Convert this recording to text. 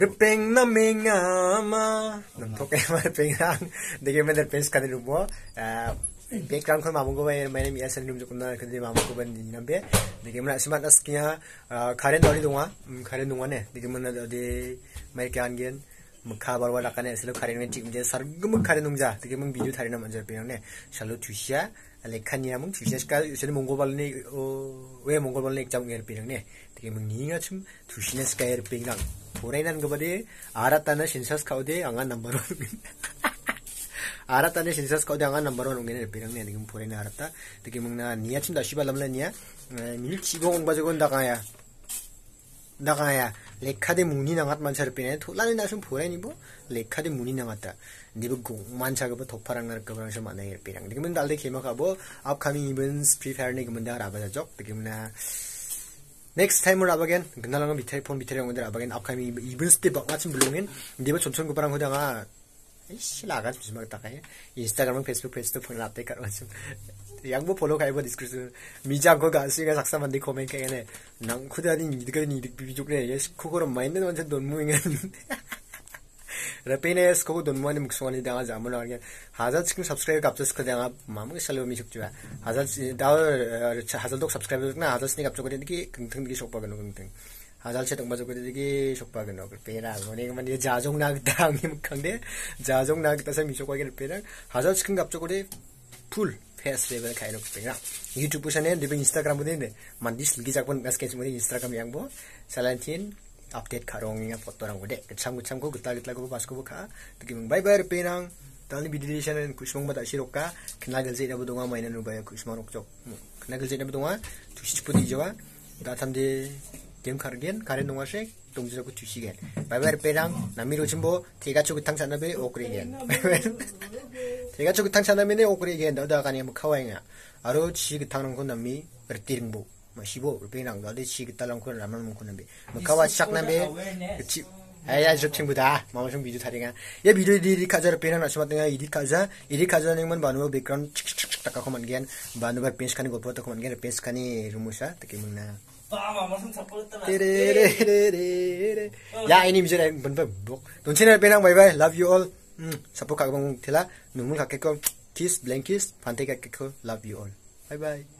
Ripeng na mingama. Nung thok em at peng rang. Dike men ripeng skani rumbo. Background khon mamu ko ba my name is na, Jukuna khadi mamu ko ban din nambe. Dike men simat as kia kharen dori dunga. Kharen dunga ne. Dike men de mai kyan gen. mukha barwa lakane selo kharen men tik je sargum kharen nungja. Dike men video thari na manja pe ne. Shalo thusia lekhania mong thusia ska selo mongol ne o we mongol ne exam ger pe ne. Dike men nginga chum thusia ska ger pe ngang. 보라이난 거 버디 알았다는 신사스 카우데 angан number 1 arata ne sinsas ko dang number 1 ngene pirang ne ngum pore ne arata tiki mung na niya chim da shiba lamla niya mil chibong ba jogon daga daga ya 레카데 문이 나갔만 차르피네 토라니 나순 보라니 뭐 레카데 문이 나갔다 니부 공만 차가버 도파랑 나르까 그러서 만나게 피랑 니면 달데 케마가 뭐 upcoming events prepare 니 그면 다 라바자적 니면 넥스 타임을 아바겐 we'll up again. 그날랑은 밑에 폰 밑에 영혼들 아바겐 아카미 이븐 스티버 마침 물론인 네버 존천 구바랑 호다가 이씨 나가 좀 심하겠다 예? 가요. 인스타그램 페이스북 페이스북 폰을 앞에 가라 좀. 양보 보러 가이버 디스크스 미장고 가시가 작사만데 코멘 깨네. 난 쿠다니 니드가니 니드 비족네. 예시 쿠고로 마인드 완전 돈무잉은. kapjas ke ini kenteng di shop bagan kenteng 하잘체 동바저 그들이 속박은 어글 빼라 뭐네가 이 자종 나겠다 angin kan데 자종 나겠다 사 미쇼 과기를 빼라 하잘 치킨 갑적으로 풀 face level खाइ nok pengra youtube pusane dibe instagram bude ne mandi silgi jakpon gas kech mudi instagram yang bo salantin update karong ya foto rang bude kecham kecham ko gutla gutla ko bas ko kha tiki mung bye bye penang tani bidilation kusmong bada shiroka kna galje na budunga maina nu baya kusmong rok jok kna galje na budunga tushi pudi jawa da tamde 겜 카르겐 가렌 농아색 동지라고 주시겐 바이바르 빼랑 남미로 진보 대가초 그탕 산나베 오그리겐 대가초 그탕 산나베네 오그리겐 너다 가니 뭐 카와잉아 아로 지 그 탕는 건 남미 버티링보 masibo rupi nang dadi chi kita lang kun ramen mung kunabe makawa shak nabe chi aya jok ting buda mama sung video tharinga ya video di di kajar pena na sumat nga idi kaja idi kaja ning man banu background chik chik chik taka khoman gen banu bar pens kani gopo taka khoman gen pens kani rumusa taki mung na ya ini bijara ban ba bok don chena penang bye bye love you all support ka bang thela numul ka ke ko kiss blank kiss phante ka ke ko love you all bye bye